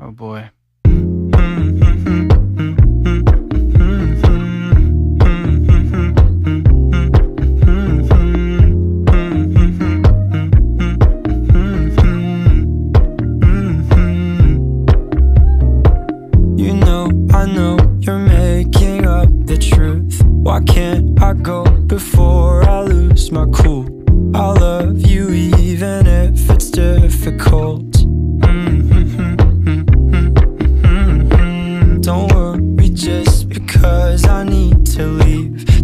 Oh boy. You know, I know you're making up the truth. Why can't I go before I lose my cool? I love you even if it's difficult.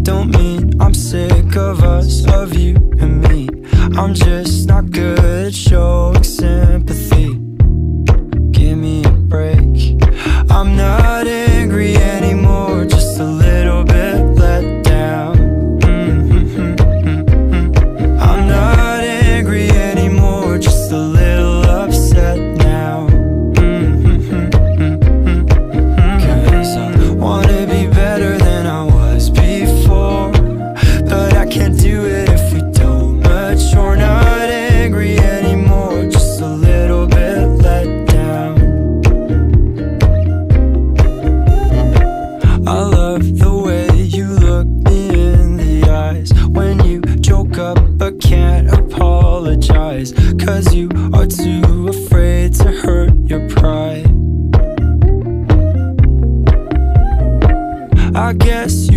Don't mean I'm sick of us, of you and me. I'm just not good at showing sympathy. Give me a break. I'm not angry anymore, but can't apologize. Cause you are too afraid to hurt your pride. I guess